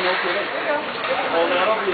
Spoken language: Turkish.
molto, molto. Ho una roba